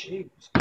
Jeez.